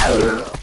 Oh.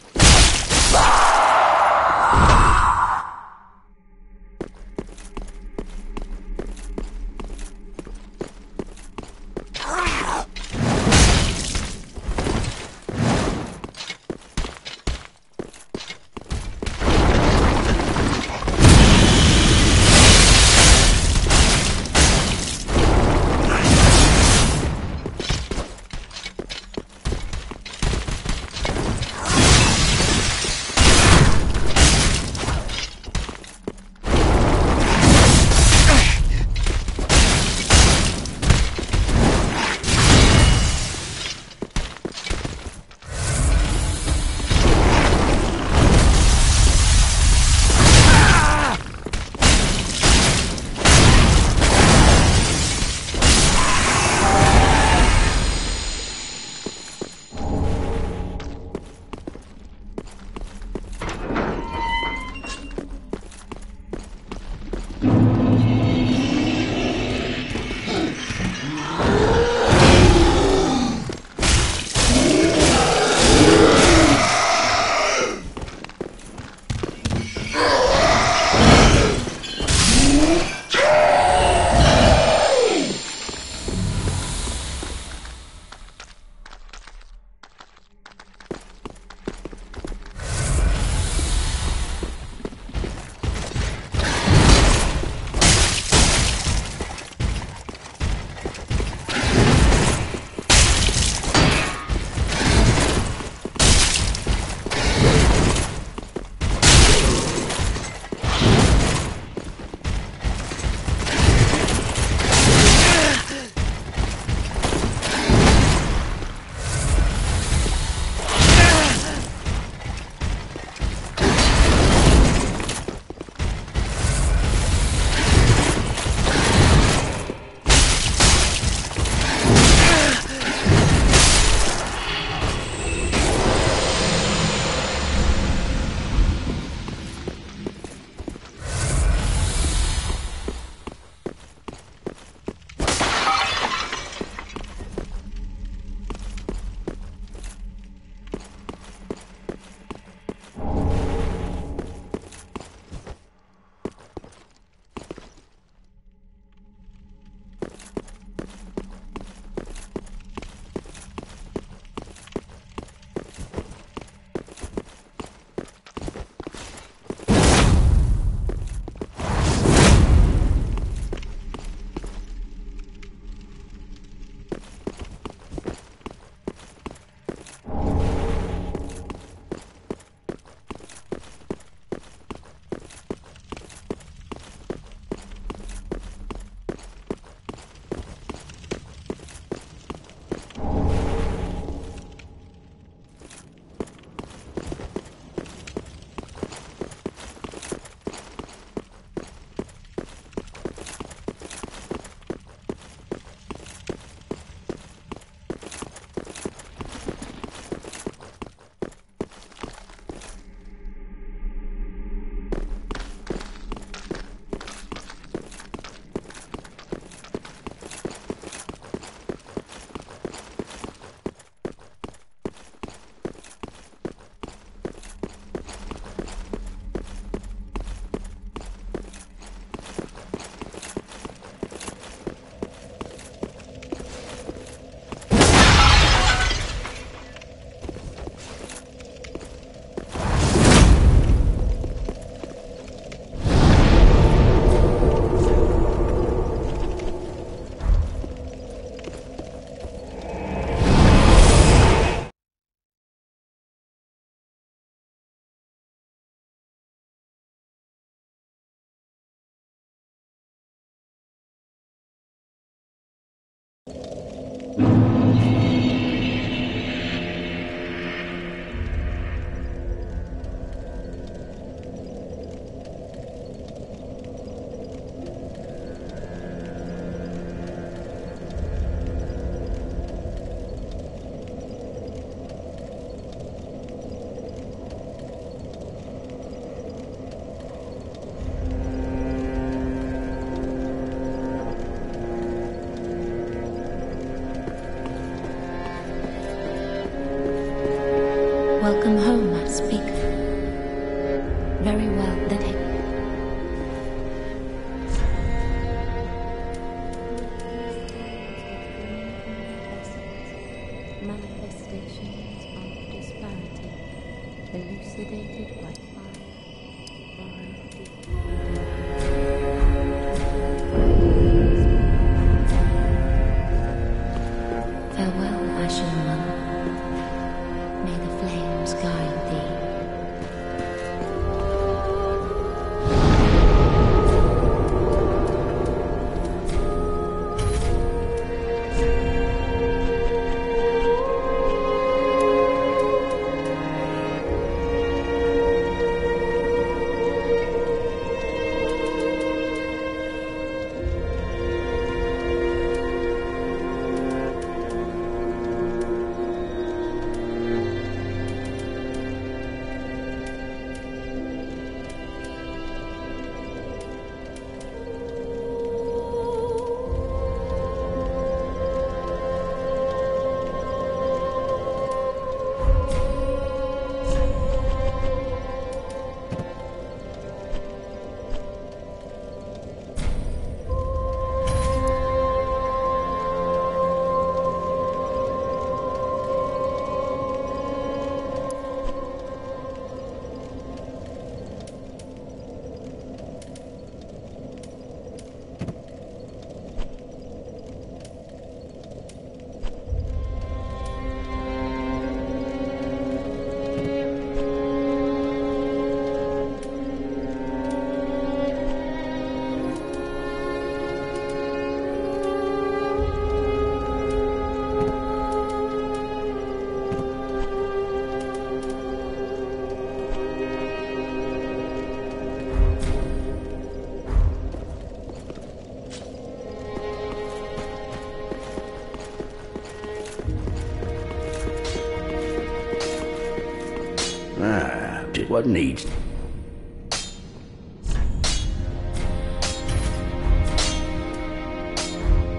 What needs.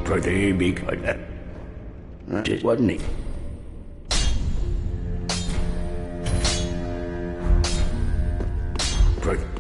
Pretty big. Uh, did what need. Pretty.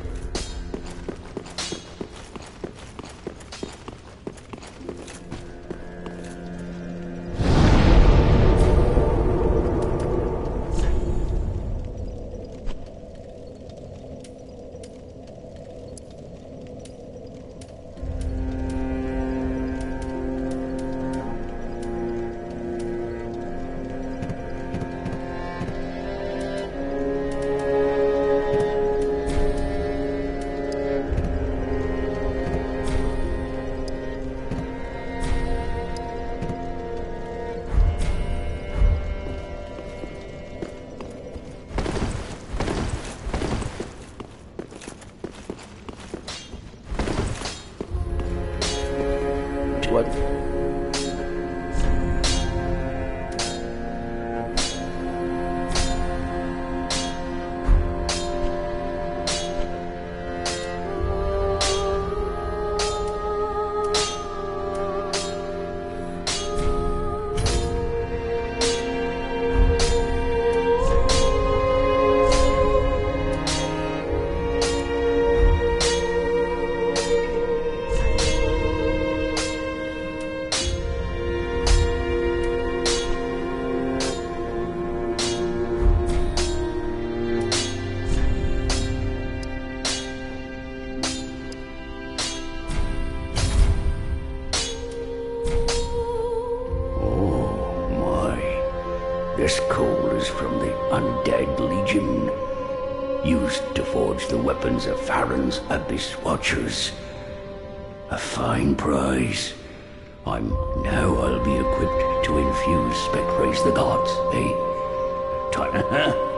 Weapons of Farron's Abyss Watchers. A fine prize. I'm now I'll be equipped to infuse Spectrace the gods, eh? Time,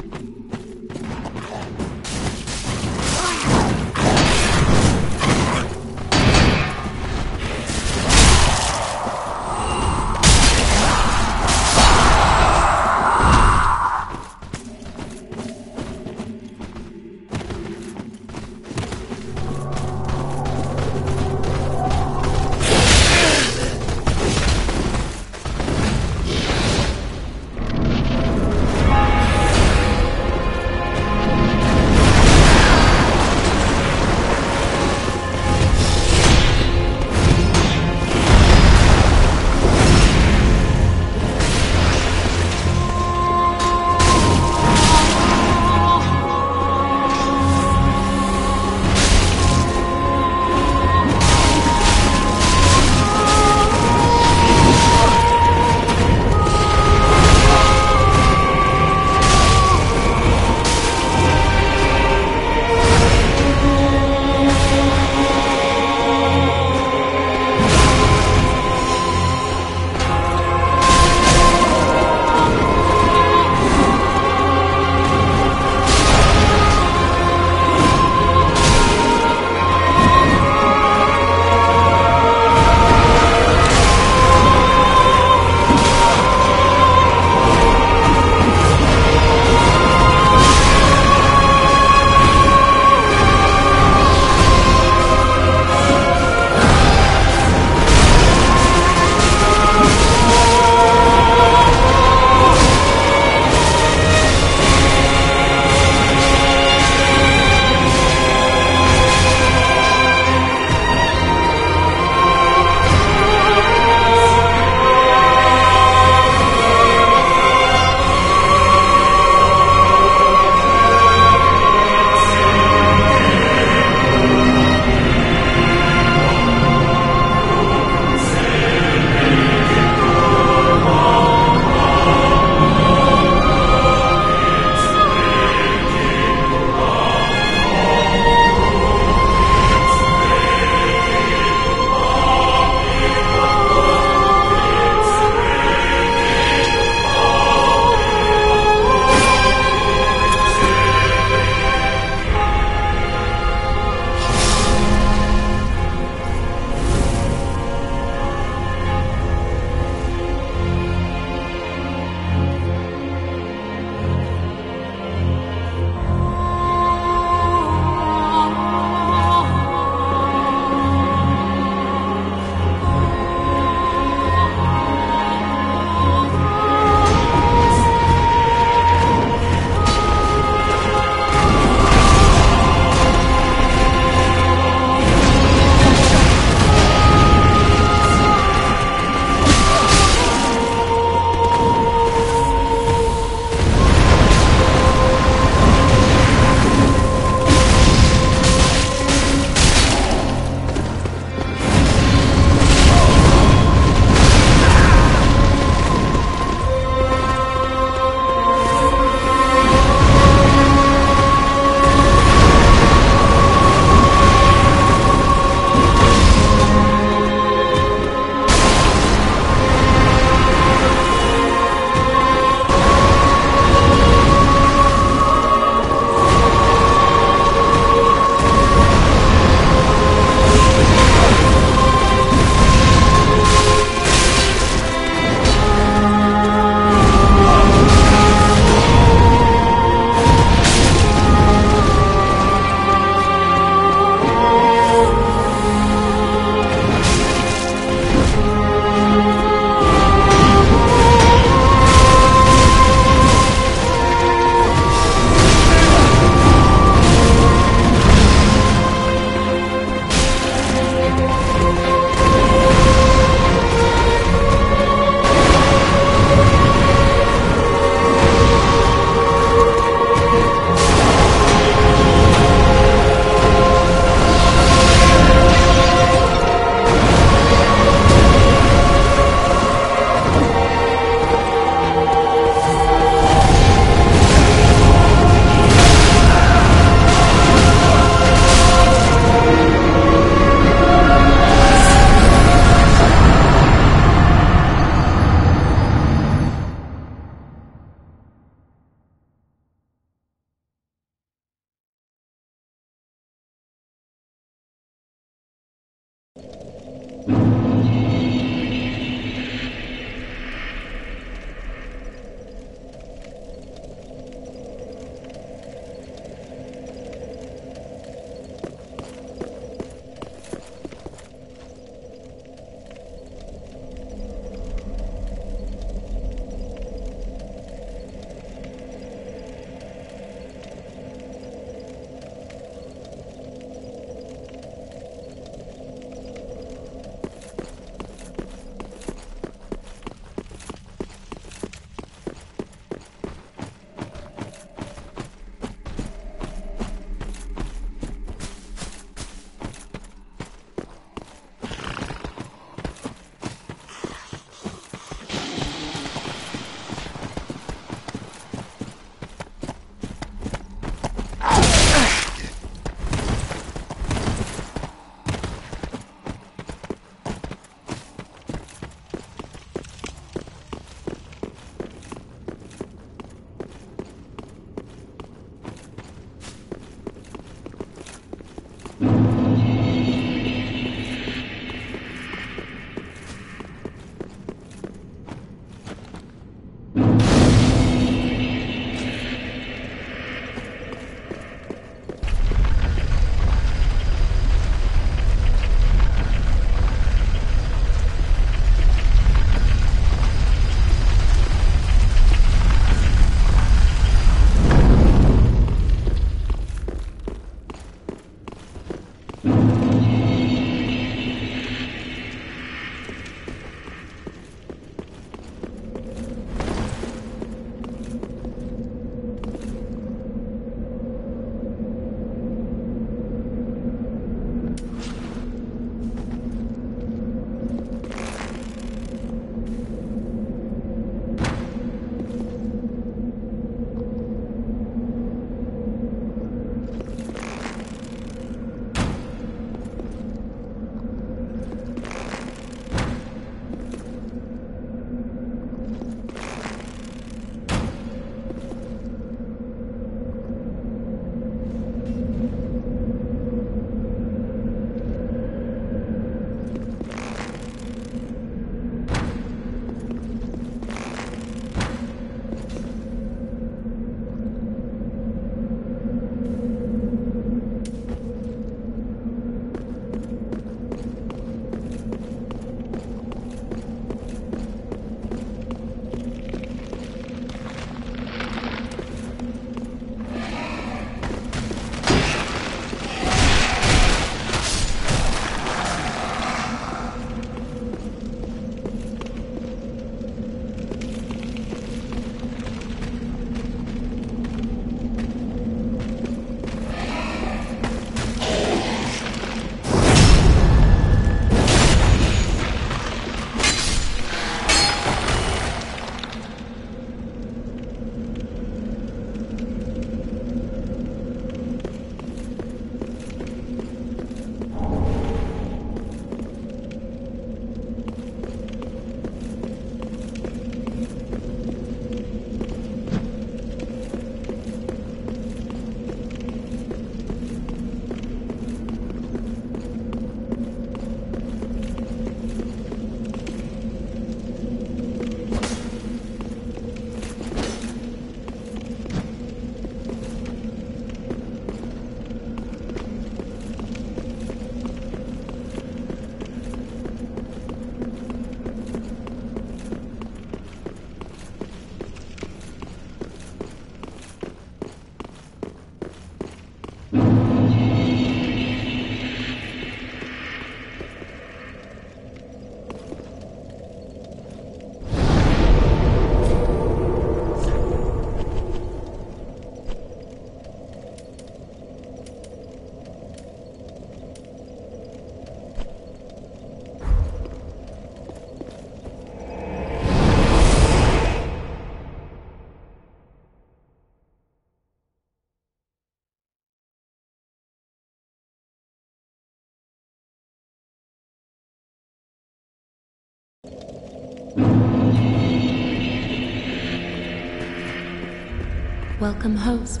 Welcome, host.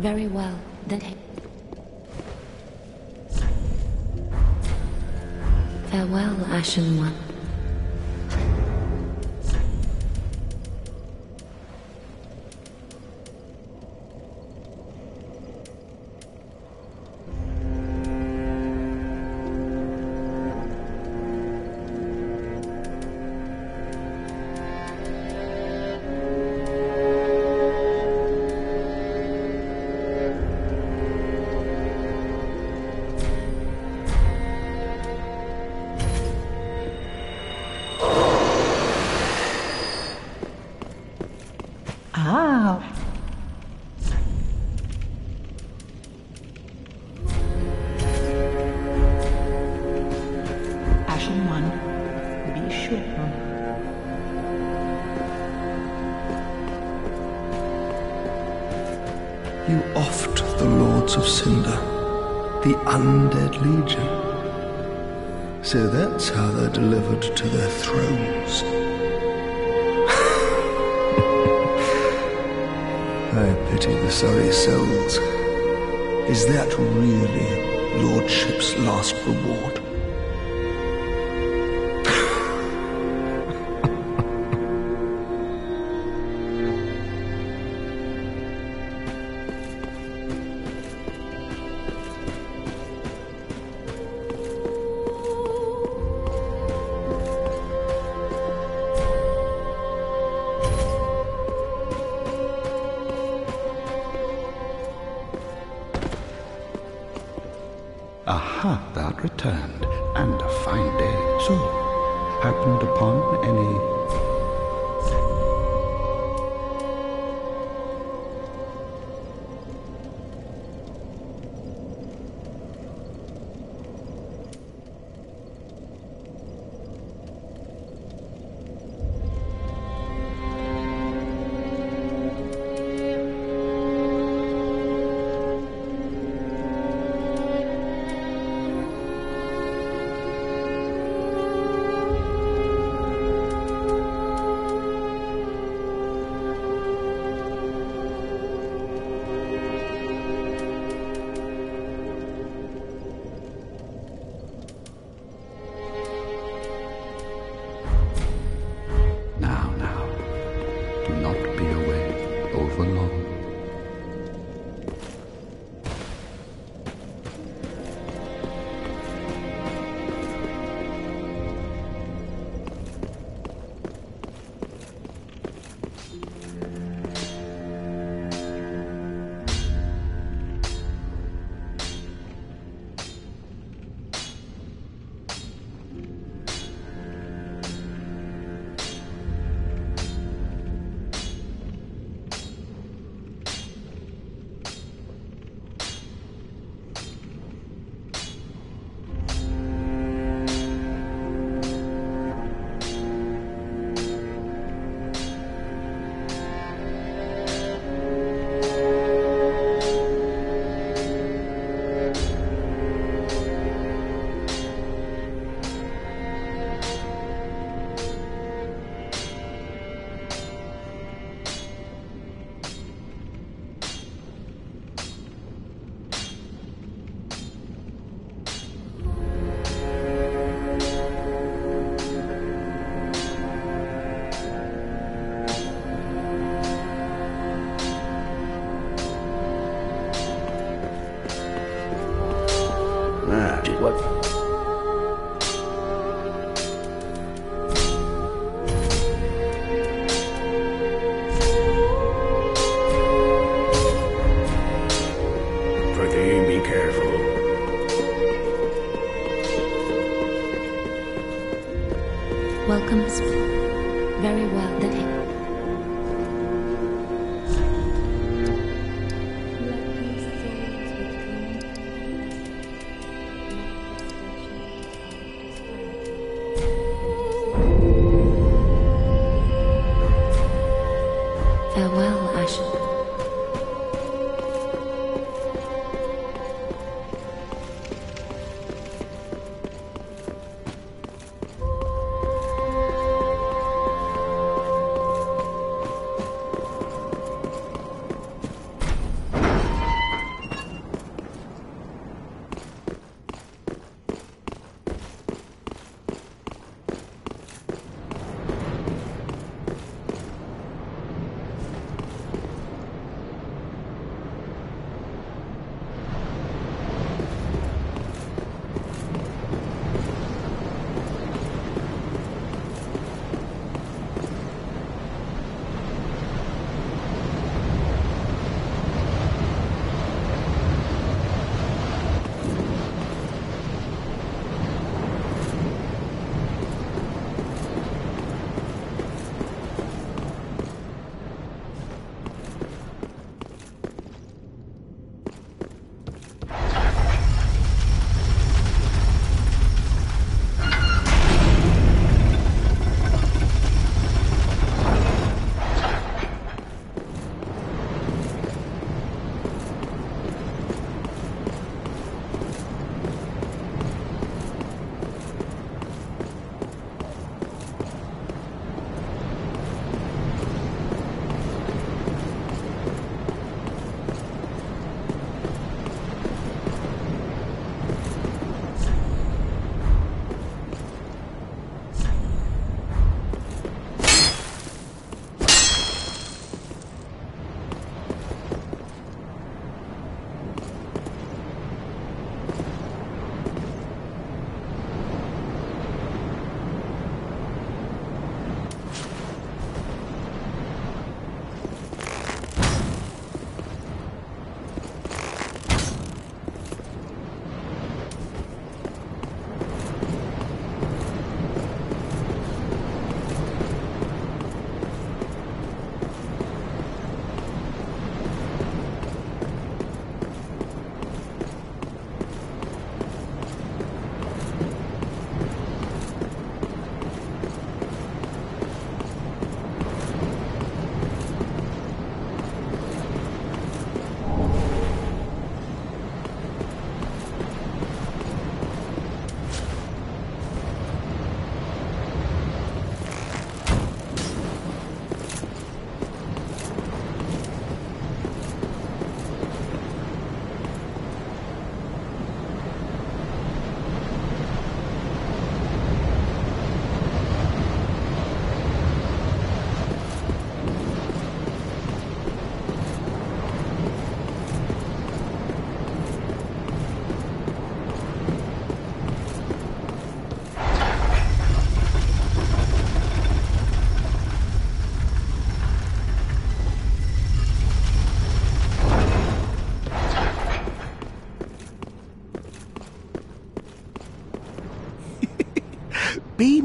Very well. Then. Farewell, Ashen One. One, be sure. You oft the Lords of Cinder, the Undead Legion. So that's how they're delivered to their thrones. I pity the sorry souls. Is that really Lordship's last reward?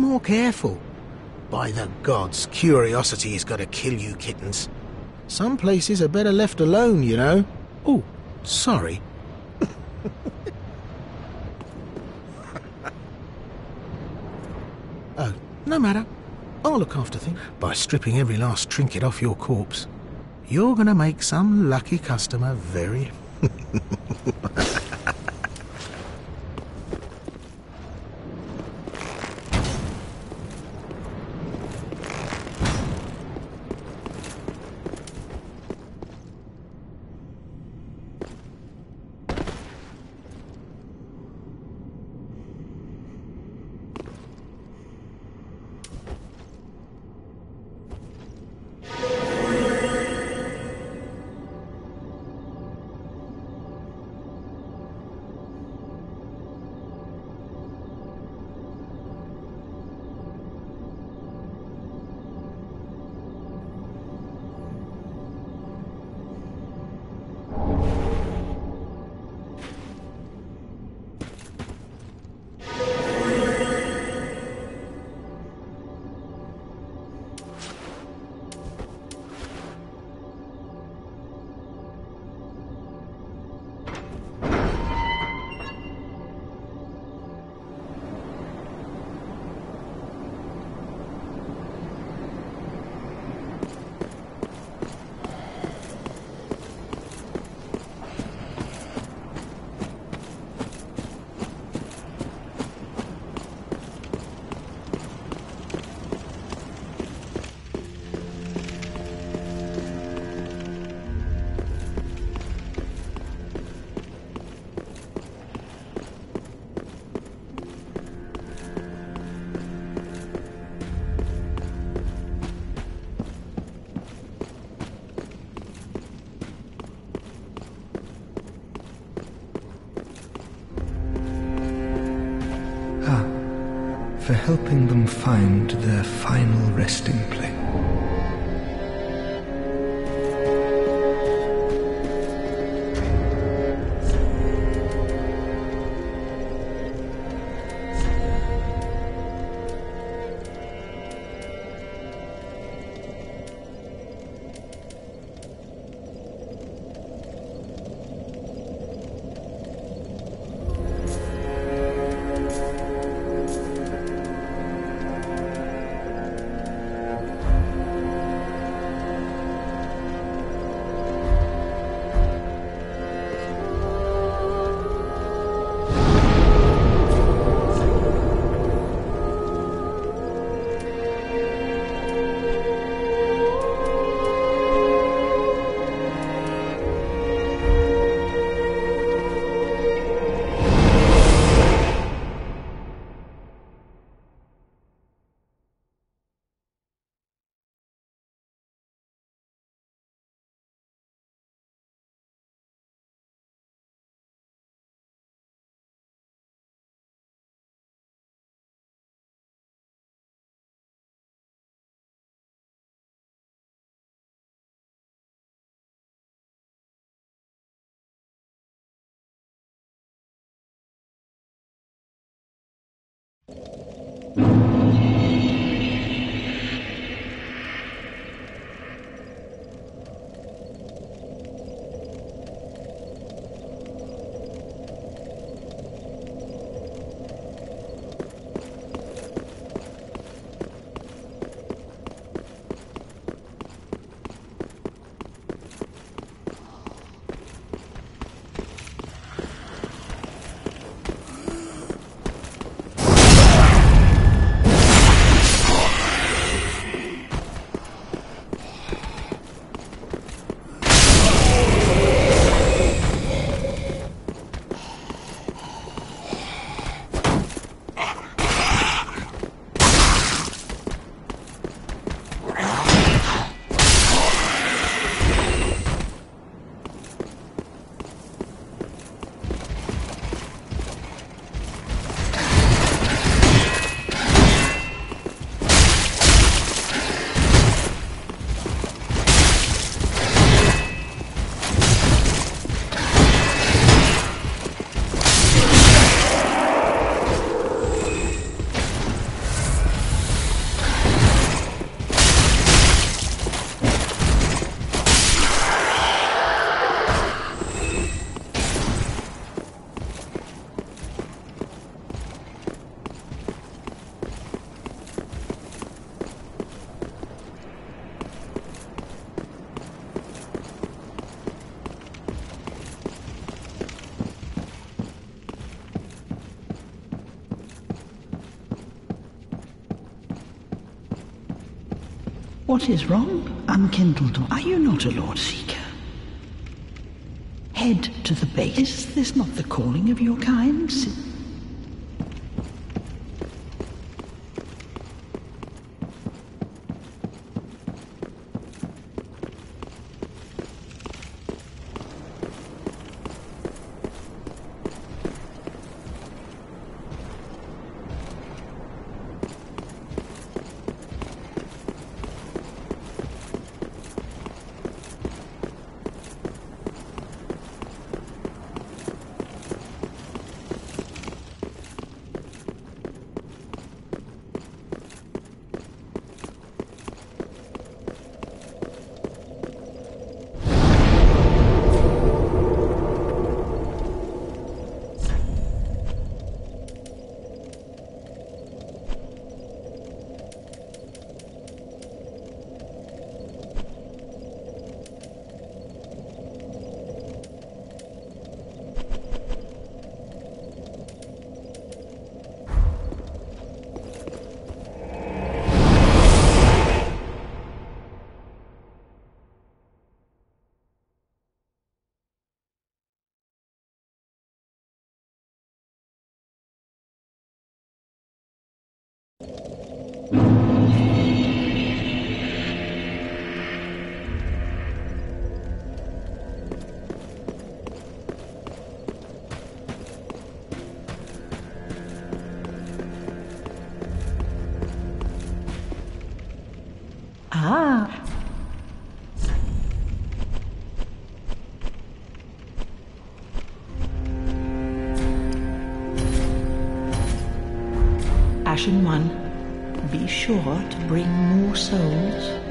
More careful. By the gods, curiosity's got to kill you kittens. Some places are better left alone, you know. Oh, sorry. oh, no matter. I'll look after things by stripping every last trinket off your corpse. You're gonna make some lucky customer very. find their final resting place. What is wrong, unkindled? Are you not a Lord Seeker? Head to the base. Is this not the calling of your kind? Ashen One, be sure to bring more souls.